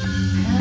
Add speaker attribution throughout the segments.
Speaker 1: ဘ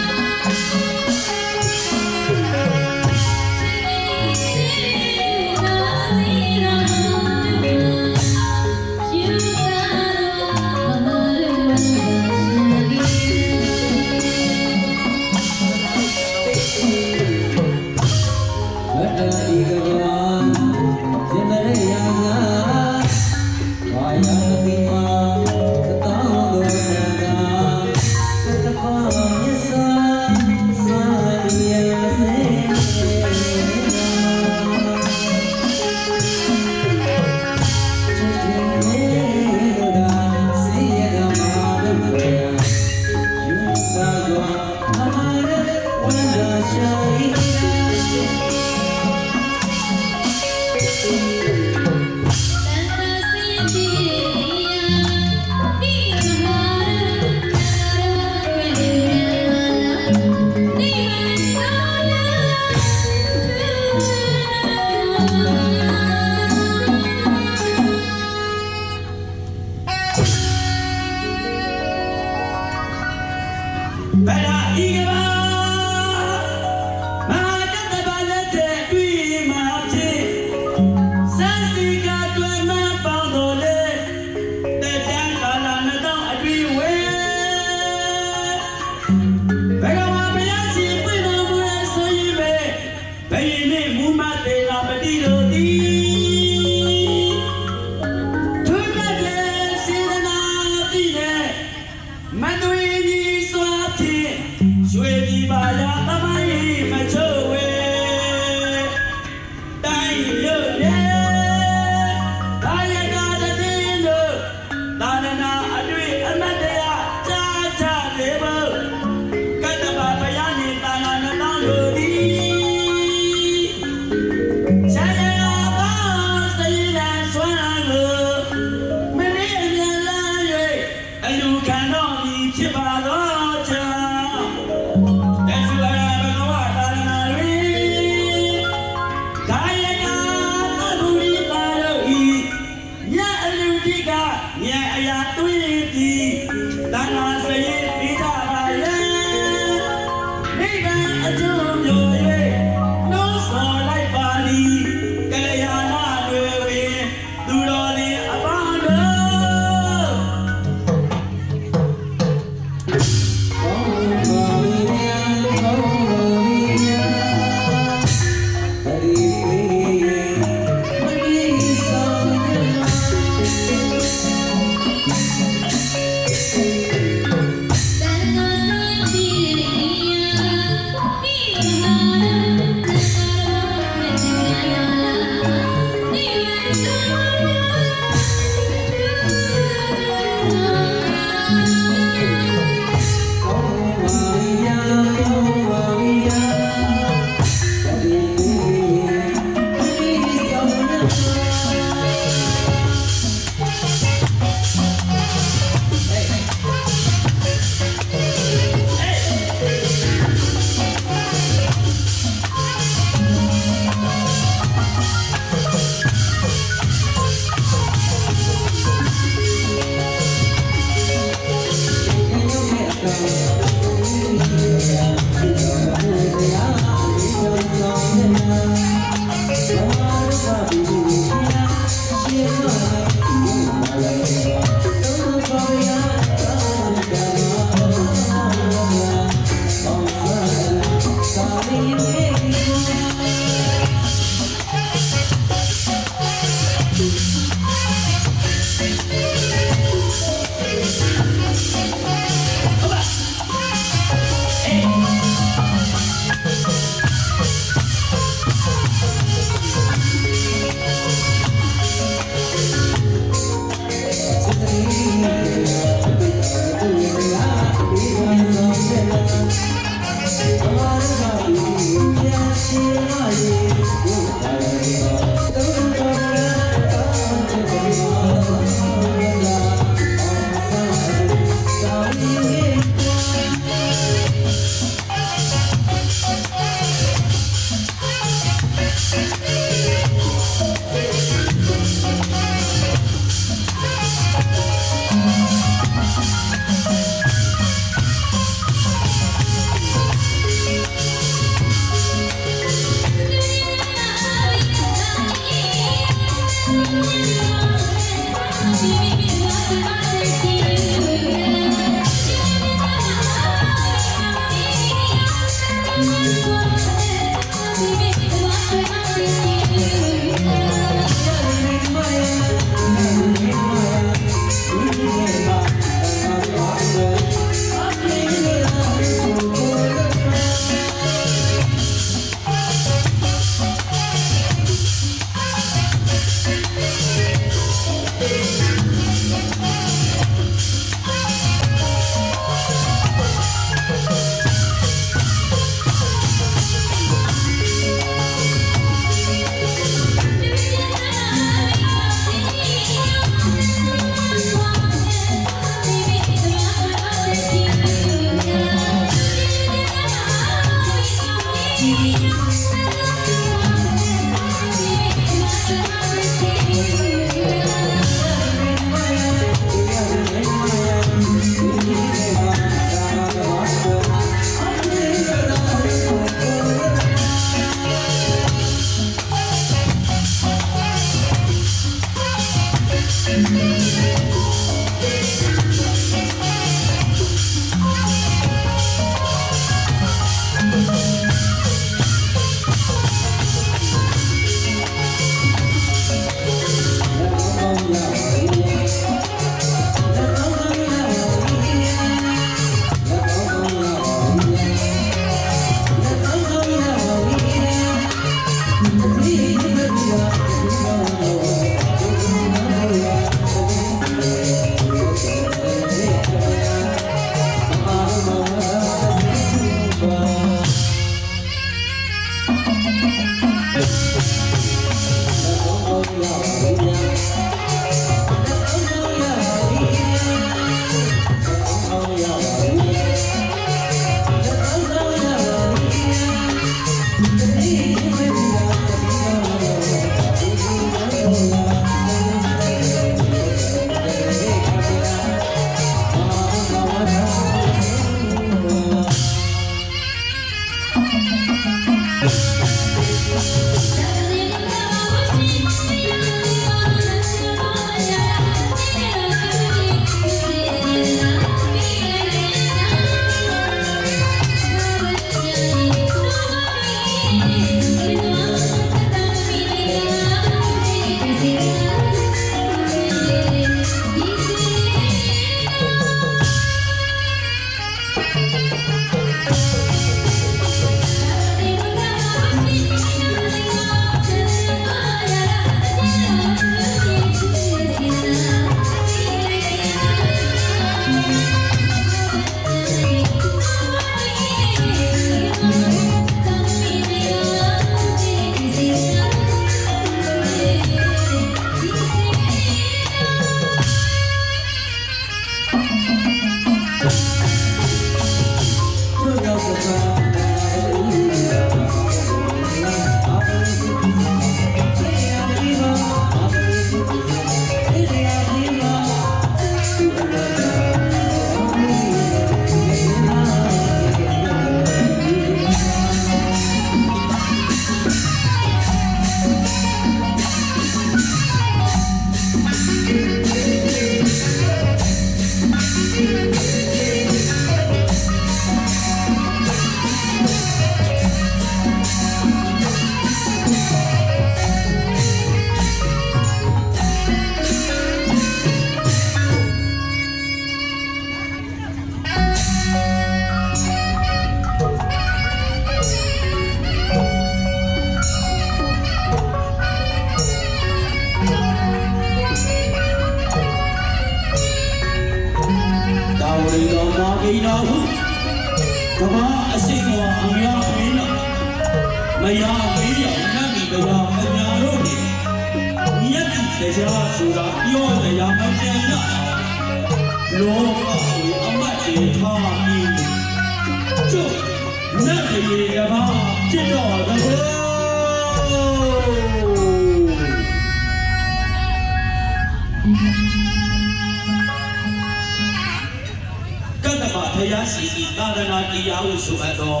Speaker 1: ဤ
Speaker 2: သာသနာတရားဟုဆိုအပ်သော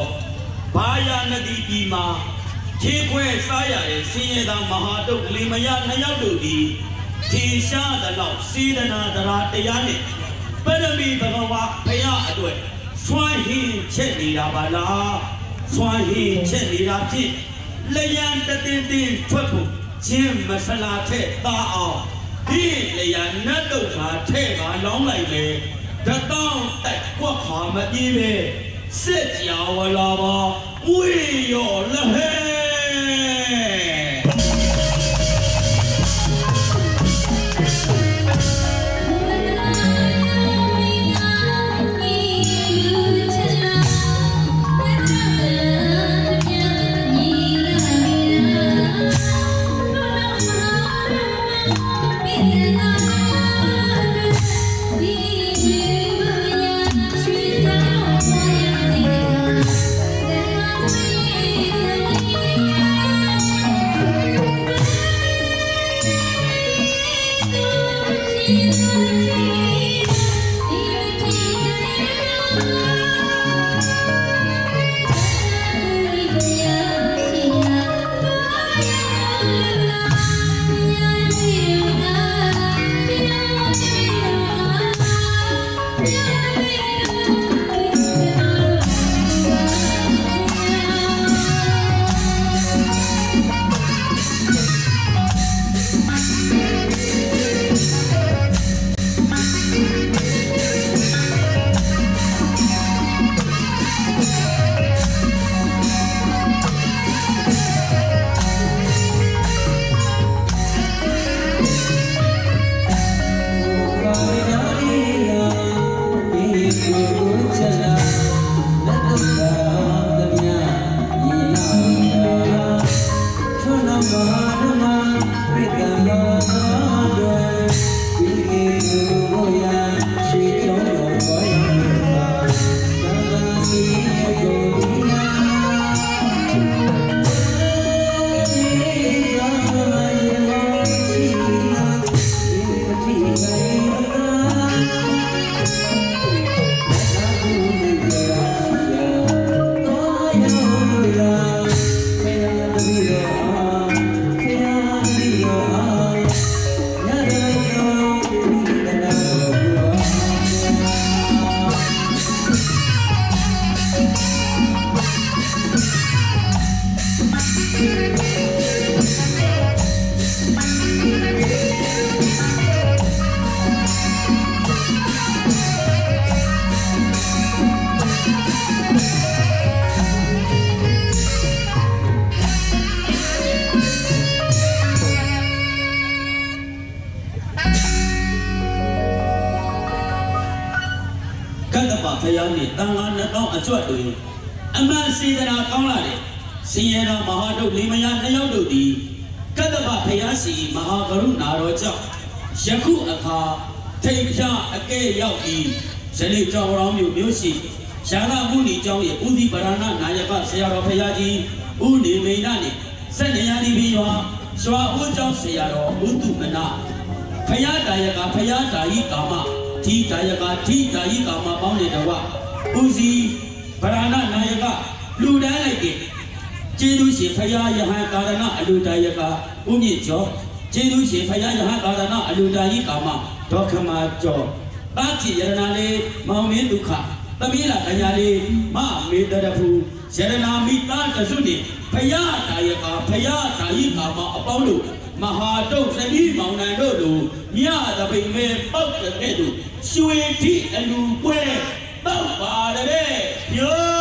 Speaker 2: ဘာယာနဒီပြည်မှာခြေခွဲစားရတဲ့ဆင်းရဲသောမဟာတုတ်လင်မယနှစ်ယောက်တို့သည်ထေရှားသလောက်စေတနာတရားတရားနဲ့ပရမီဘဂဝါဘုရားအတွက်စွန့်ဟင်းချက်နေတာပါလားစွန့်ဟင်းချက်နေတာဖြင့်လျံတတင်းတင်းထွက်ဖို့ခြင်းမဆလာထက်သာအောင်ဒီလျံနတ်တုတ်ခါထဲ့ပါလောင်းလိုက်လေ တတောင်းတိုက်ကွက်ခါမပြေးပဲစစ်ကြဝလာပါမွေရောလဟဲ ရွာဦးကျောင်းဆရာတော်ဦးသူမနာဖယားတာယကဖယားတာဤကာမဓိတာယကဓိတာဤကာမပေါင်းနေတော့ဦးစီးဗရဏနာယကလူတန်းလိုက်တဲ့ကျေးဇူးရှင်ဖယားယဟန်ကာရဏအလူတာယကဦးမြင့်ကျော်ကျေးဇူးရှင်ဖယားယဟန်ကာရဏအလူတာဤကာမဒေါခမကျော်တာတိယရနာလေးမောင်မင်းဒုက္ခသမီးလာတညာလေးမမေတ္တရဖူယရနာမိသားတစုနေဖယားတာယကဖယားတာဤကာမအပေါင်းတို့ မဟာတုတ်သတိမောင်နှံတို့လိုမြတပိမဲပောက်တဲ့တို့ရွှေတိအလူပွဲတောက်ပါတဲ့ညို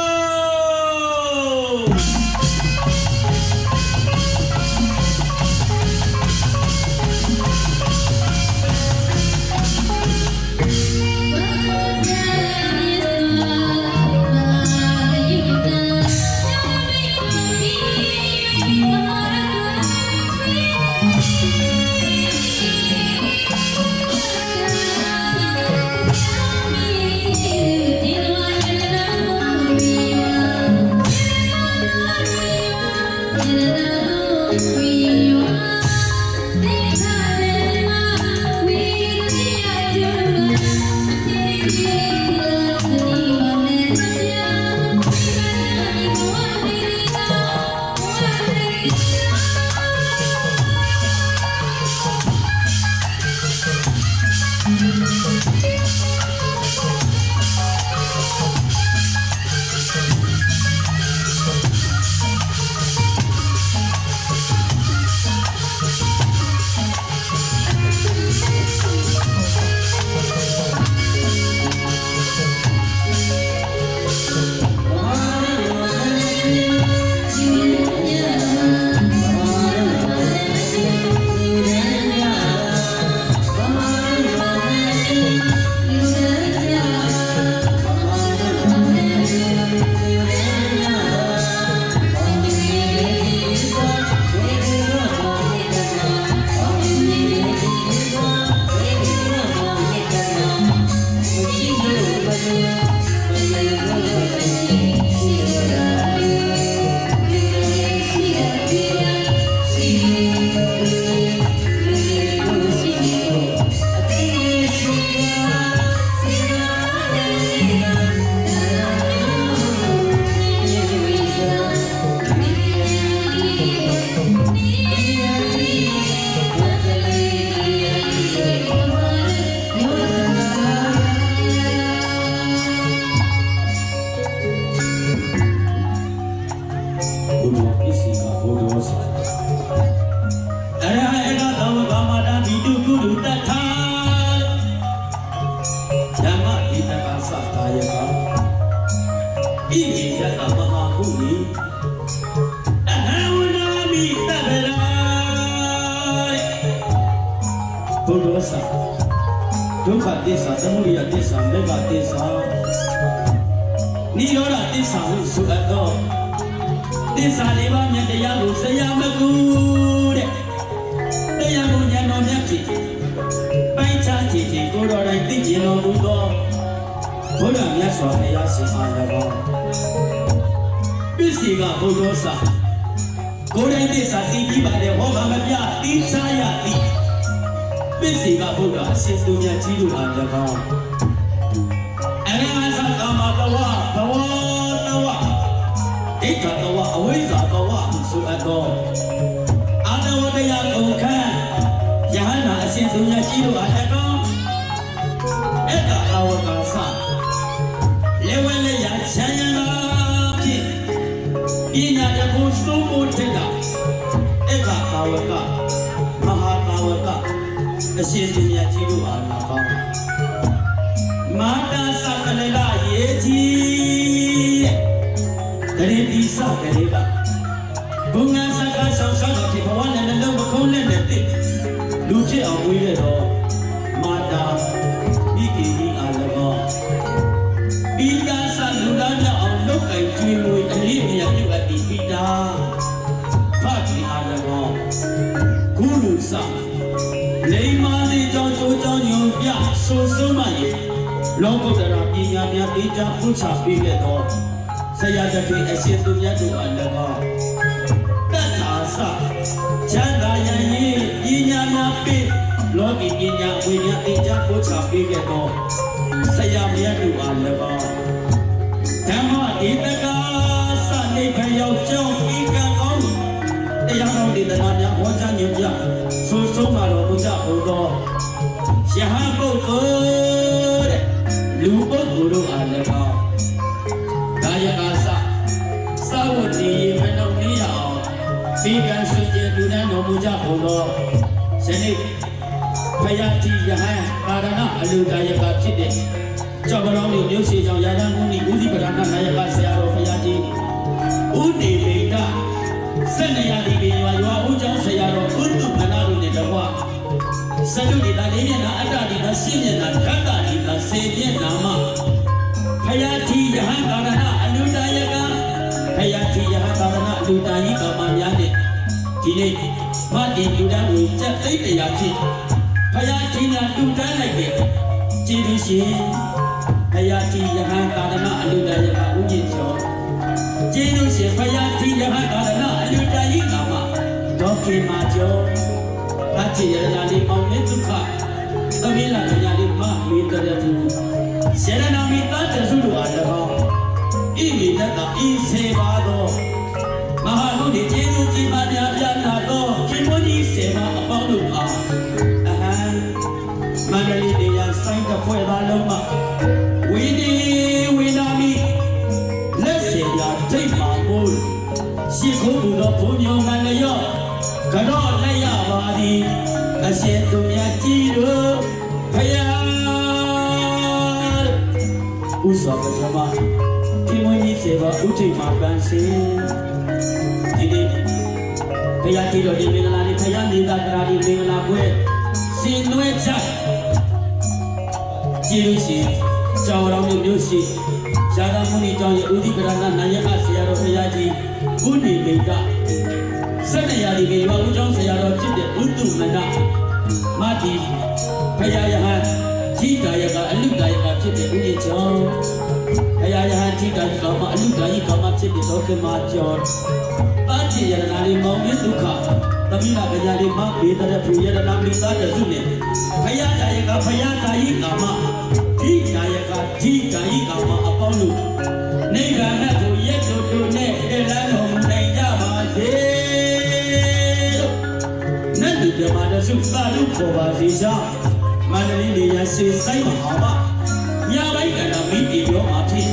Speaker 2: ပစ္စည်းကဘုရားအရှင်သူမြတ်ကြီးတို့အား၎င်းအရဟံသကာမဘဝဘဝတဝဣက္ခတဝအဝိဇ္ဇာတဝဟုဆိုအပ်သောအာတဝတရားကုန်ခန်းယဟန္တာအရှင်သူမြတ်ကြီးတို့အား၎င်းအတ္တအဝကာသ ကအရှင်သူမြတ်ကြီးတို့အား၎င်းမာတာသကလလရေကြီးတဲ့တရေဒီစကလေးကဘုံငန်းစကားဆောင်ဆောင်တော့ဒီဘဝနဲ့လည်းမခုံးနဲ့တဲ့လူဖြစ်အောင်ဝေးရတော့မာတာမိခင်ကြီးအား၎င်းပိတာ လောကုတ္တရာပညာများတေချာပူချပေးခဲ့သောဆရာတပည့်အရှင်သူမြတ်တို့အား၎င်းတတ်တာစချမ်းသာရန်ရေးပညာများပေးလောကီပညာဝိညာဉ်တေချာပူချပေးခဲ့သောဆရာမြတ်တို့အား၎င်းဓမ္မဒေသကာစနေဖရောက်ကြောင်းဤကံကောင်းတရားတော်ဒေသနာများဟောကြားညွှန်ပြဆိုဆုံးမှာတော်မူကြဘုသောယဟန်ပုဂ္ဂိုလ်တဲ့ လူပုဂ္ဂိုလ်တို့အား၎င်းကာယကာစသာဝတိရေမနှုတ်နေရအောင်ဒီကံစွန့်ကြလူတန်းတော်မူကြဘုသောယနေ့ဖယားတိယဟန်ပါရဏအလူကာယကဖြစ်တဲ့ကျော်ပရောင်းမျိုးရှိကြောင့်ရာဇန်ကုန်းဤဦးစီးပဒနာနာယကဆရာတော်ဖယားကြီးဥနေမိတ်ဆက်နေရသည်ပင်ရွာရွာဦးကျောင်းဆရာတော်ဥတ္တမနာတို့နဲ့တကွာစတုဒီတာလေးမျက်နှာအတ္တဒီတာရှင်းမျက်နှာဓာတ်တာဒီတာ စေမျက်နှာမှာဖယားတိယဟန်ကာရဏအနုတယကဖယားတိယဟန်ကာရဏအနုတယိကာမများနဲ့ဒီနေ့မတိလူတန်းကိုစက်သိတရားဖြစ်ဖယားတိနာလူတန်းလိုက်တဲ့ကျေးဇူးရှင်ဖယားတိယဟန်ကာရဏအနုတယကဥညင်ကျော်ကျေးဇူးရှင်ဖယားတိယဟန်ကာရဏအနုတယိကာမဒေါကေမာကျော်အချေရလာလေးမောင်နဲ့ဒုက္ခသမီးလာ အရှင်သူမြတ်ကြီးတို့ဖယားဥစ္စာပထမဒီမင်းကြီးစေပါဥထိတ်မှာပန်းစင်ဒီနေ့ဖယားကြီးတော်ဒီမင်္ဂလာလေးဖယားနေတာတရာဒီမင်္ဂလာပွဲစင်နွဲချကြည်လို့ရှိကြောင်တော်မျိုးမျိုးရှိဇာတာမုန်ကြောင့်ရဲ့ဥဒိကရဏနာယကဆရာတော်ဖယားကြီးဘုနေမိတ်ကဆက်နေရဒီကေရွာဦးကျောင်းဆရာတော်ဖြစ်တဲ့ဥတုမန မတိဖယားယဟန်ကြီးတာယကအလုတာယကဖြစ်တဲ့ဥညကျောင်းဖယားယဟန်ကြီးတာယကမှာအလုတာယကမှာဖြစ်တဲ့ဒေါကမာကျော်ပါချေယရနာလေးမောင်မြဒုက္ခသမီးလာကြလေးမဘေဒရဖူယရနာမိသားတစုနဲ့ဖယားတာယကဖယားတာယကမှာကြီးတာယကကြီးတာယကမှာအပေါင်းလို့ စုသာလူခေါ်ပါစေချာမန္တလေးနေရစေဆိုင်မဟာမညပိုင်းကဏ္ဍမိတီရောမှာဖြစ်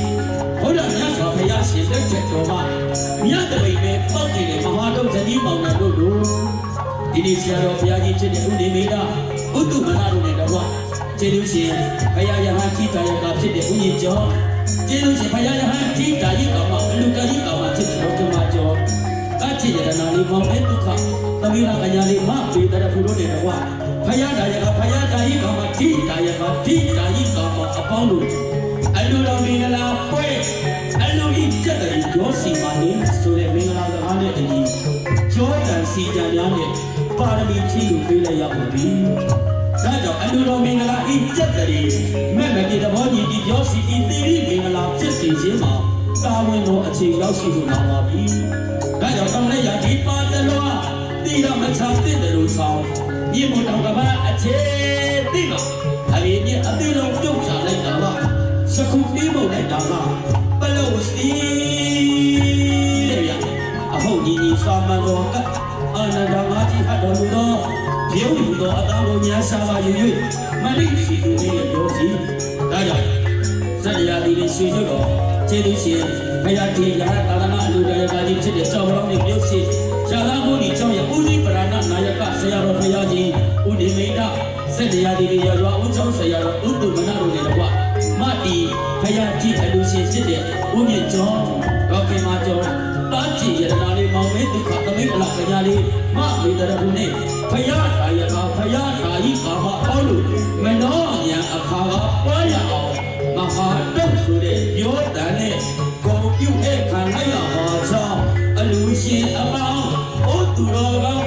Speaker 2: ဘုရားမြတ်စွာဘုရားရှင်လက်ချက်တော်မှာမြတ်တပိတ်ပဲပောက်နေတဲ့မဟာဒုဇနီးမောင်နှံတို့တို့ဒီနေ့ဆရာတော်ဘုရားကြီးဖြစ်တဲ့ဥနေမေတာဥတုမနာတို့နဲ့တော့ကျေးဇူးရှင်ဘုရားယဟန်ကြီးတာယကဖြစ်တဲ့ဥယျာဉ်ကျော်ကျေးဇူးရှင်ဘုရားယဟန်ကြီးတာယကမှာအလူကကြီးကမှာဖြစ်တဲ့ဒေါက်တာမကျော်အချစ်ရတနာလေးမောင်နဲ့ဒုက္ခ သမီးလာကညာလေးမပေတရဖူတို့နဲ့တော့ဘုရားတာယကဘုရားတာယကမှာကြီးတာယကကြီးတာယကမှာအပေါင်းလို့အလူတော်မင်္ဂလာပွဲအလူဤကျက်တဲ့ရောစီမာနေဆိုတဲ့မင်္ဂလာစကားနဲ့အညီကျောတန်စီကြံများနဲ့ပါရမီကြီးကိုပေးလိုက်ရပါပြီဒါကြောင့်အလူတော်မင်္ဂလာဤကျက်တဲ့မဲ့မပြေသဘောကြီးဒီရောစီဤသီရိမင်္ဂလာဖြစ်စေခြင်းမှာတာဝန်တော်အခြေရောက်ရှိလို့လာပါပြီဒါကြောင့်တောင်းလဲရဒီပါတလွား တိရမချတဲ့လို့ဆောင်မြေမတော်ကဘာအခြေတိမှာအရင်ကြီးအသေးလုံးပြုတ်ချလိုက်တာပါစခုပြေးမုန်လိုက်တာကပလို့စီတဲ့ဗျအဟုတ်ကြီးကြီးစွာမတော်ကအနန္တမကြီးဟတ်တော်မူသောပြုံးယူသောအသားကိုများစားပါယူ၍မလိရှိသူလေးရဲ့ပြောစီဒါကြောင့်ဇက်ရာဒီလေးရှိကြတော့ကျေးဇူးရှင်ဘုရားကြီးရာသာသနာအလူတရားပါကြီးဖြစ်တဲ့စောင်းတော်နဲ့ပြုတ် စီဇာလာဘုန်းကြီးကျောင်းရဲ့ဦးစီးပရဏနာယကဆရာတော်ဘုရားကြီးဦးဒီမိတ်စက်တရားဒီလေးရွာဦးကျောင်းဆရာတော်ဥတ္တမနာတို့နဲ့တော့မတီဘုရားကြီးအလူရှင်ဖြစ်တဲ့ဦးမြင့်ကျော်ဒေါခင်မာကျော်တာကြည်ရတနာလေးမောင်မဲဒုက္ခသမိတ်အလားကညာလေးမမေတ္တရဘုနဲ့ဖယားတာယကဖယားတာဤကာမအောလို့မနောညာအခါကပွားရအောင်မဟာတုတ်ဆိုတဲ့ပြောတန်နဲ့ဂုံပြုတဲ့ခံလိုက်ရပါချောအလူရှင်အပေါ င်း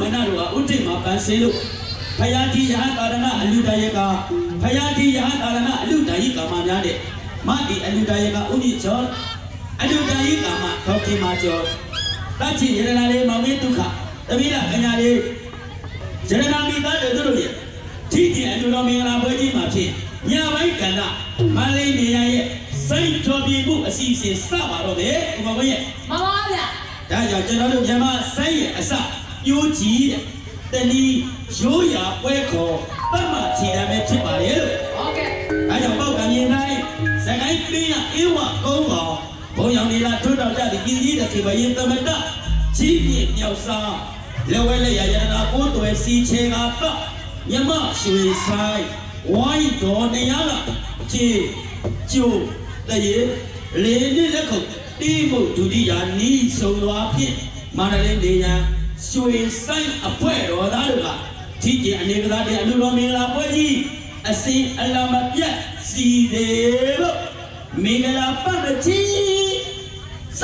Speaker 2: မနတို့ကဥထိတ်မှာပန်းစေလို့ဘုရားကြီးယဟတာရဏအလူတယကဘုရားကြီးယဟတာရဏအလူတယိကာမများတဲ့မတိအလူတယကဥနိကျော်အလူတယိကာမဒေါကိမာကျော်တတ်ချင်ရတနာလေးမောင်မေဒုက္ခတပိလကညာလေးရတနာမိသားတို့တို့ရဲ့ထိကျင်အလိုတော်မင်္ဂလာပွဲကြီးမှာဖြစ်ညပိုင်းကဏ္ဍမန္တလေးနေရရဲ့စိတ်တော်ပြမှုအစီအစဉ်စပါတော့မယ်ဒီမှာဘုရဲ့
Speaker 3: မမဗျာ
Speaker 2: ဒါကြောင့်ကျွန်တော်တို့မြန်မာစိုင်းရဲ့အစ ပြိုးကြီးတဲ့တဏီရိုးရာပွဲခေါ်ပတ်မှခြေတမ်းပဲဖြစ်ပါလေလို့
Speaker 3: ဟုတ်ကဲ့
Speaker 2: အဲကြောင့်ပေါက်ကမြင်တိုင်းစကိုင်းပင်းရအေးဝကုန်းကောင်ဘုံရောင်နေလာထွတ်တော်ကြသည့်ပြည်ကြီးတဲ့ခေဘရင်သမတကြီးပြင်းမြောက်စားလက်ဝဲလက်ရရနာကိုယ်တော်စီချေကပတ်မြမရွှေဆိုင်ဝိုင်းတော်တရားကခြေကျိုးတရေလေးနှစ်လက်ခုပ်တီးမှုဒုတိယနီးဆုံးသွားဖြင့်မန္တလေးနေညာ ရွှေဆိုင်အဖွဲ့တော်သားတို့ကထိကျင်အနေကစားတဲ့အလူတော်မင်္ဂလာပွဲကြီးအစင်အလမပြတ်စီတယ်လို့မင်္ဂလာပတ်မကြီးစ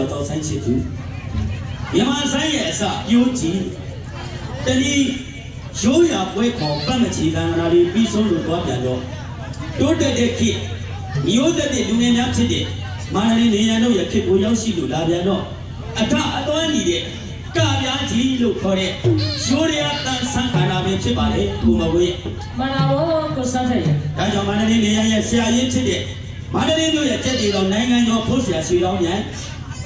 Speaker 2: စ်တော်တော်ဆိုင်ချစ်သူမြန်မာဆိုင်ရဲ့အစပြိုးကြည့်တနည်းရိုးရာပွဲခေါ်ပတ်မချီကံနာတွေပြီးဆုံးလို့သွားပြန်တော့တိုးတက်တဲ့ခေတ်မျိုးသက်တဲ့လူငယ်များဖြစ်တဲ့မာနလီနေရန်တို့ရဲ့ခေတ်ကိုရောက်ရှိလို့လာပြန်တော့အထအသွမ်းနေတဲ့ကပြားကြီးလို့ခေါ်တဲ့ရိုးရာတန်ဆန်းခန္ဓာပဲဖြစ်ပါလေကိုမဝေး
Speaker 3: မနာဘောကိုစားတဲ့
Speaker 2: ဒါကြောင့်မန္တလေးနေရရဲ့ဆရာရင်းဖြစ်တဲ့မန္တလေးမြို့ရဲ့ကျက်တီတော်နိုင်ငံတော်ဖို့ဆရာရှိတော်မြန်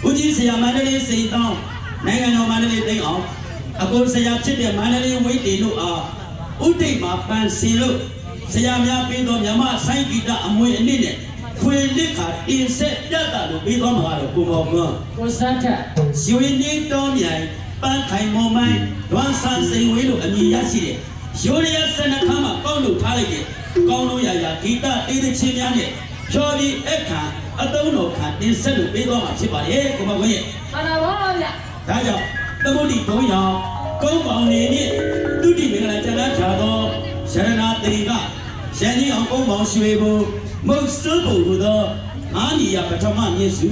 Speaker 2: ဦးကြီးဆရာမန္တလေးစိန်တောင်းနိုင်ငံတော်မန္တလေးသိမ်းအောင်အကိုဆရာဖြစ်တဲ့မန္တလေးဝိတ်တီတို့အားဥဒိတ်မှာပန်းစင်လို့ဆရာများပေးတော်မြမဆိုင်ဂီတအမွေအနှစ်နဲ့ဖွေလစ်ခါတင်ဆက်ပြတ်တာလို့ပြီးတော်မှာတော့ကိုမောင်ကွန်း
Speaker 3: ကိုစားတဲ့
Speaker 2: ရွှေနေတော်မြိုင်ပန်းခိုင်မော်မိုင်းလွမ်းဆန်းစိန်ဝေးလို့အမည်ရရှိတဲ့ရိုးရရစနခါမှာကောက်လို့ထားလိုက်တဲ့ကောင်းလို့ရရဂီတတေးသချင်းများနဲ့ဖြော်ဒီအခါ အတုံးတော်ခါတင်ဆက်လို့ပြီးသွားမှာဖြစ်ပါတယ်ကိုမကွန်းရဲ့
Speaker 3: မနာဘောဗျ
Speaker 2: ဒါကြောင့်သမုဒ္ဓိဘုံရောင်ကုန်းပေါင်နေမြင့်တုတိမင်္ဂလာကျမ်းစာသောရဏနာတေကရန်ကြီးအောင်ကုန်းပေါင်ရွှေဘုံမုတ်စွဘုံဟူသောအာနီယပထမမြင့်စု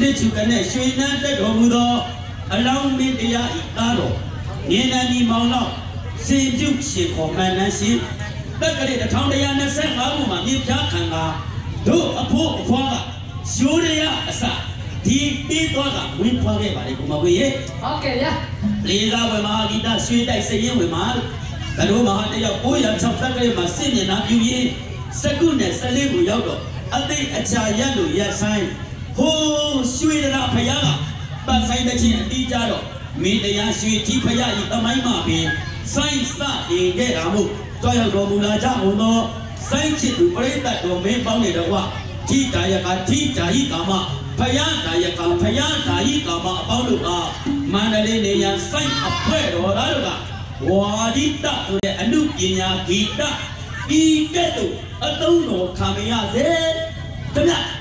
Speaker 2: လက်ချူကနဲ့ရွှေနန်းတက်တော်မူသောအလောင်းမင်းတရားဤသားတော်ဉာဏ်နာကြီးမောင်လောက်စင်ပြုရှင်ခေါ်မှန်နှရှင်တက္ကရာ1125ခုမှာမြေပြားခံကတို့အဖို့အဖွားက ရိုးရရအစဒီပြီးတော့ကဝင်းဖွားခဲ့ပါလေကိုမဝေရဲ့
Speaker 3: ဟုတ်ကဲ့ဗျ
Speaker 2: လေးစားဝယ်မဟာဂီတရွှေတိုက်စရင်ဝယ်မှာလို့ဘတို့မဟာတယောက်906တက်ကလေးမှာစစ်မျက်နှာပြူရင်းစကုနဲ့စလေးကိုရောက်တော့အသိအချာရက်လို့ရက်ဆိုင်ဟိုးရွှေရဖယားကပတ်ဆိုင်တဲ့ချင်းအတီးကြတော့မင်းတရားရွှေကြီးဖယားဤတမိုင်းမှာပင်စိုင်းစတင်ခဲ့တာမို့ကြောက်ရောက်တော်မူလာကြအောင်သောစိုင်းချစ်သူပရိသတ်တော်မင်းပေါင်းနေတော့က ထိတာယကထိတာဟိကာမဖယားတာယကဖယားတာဟိကာမအပေါင်းတို့အားမန္တလေးနေရန်စိုင်းအဖွဲ့တော်သားတို့ကဝါဒီတဆိုတဲ့အမှုပညာဂီတဤကဲ့သို့အသုံးတော်ခံမရစေတ။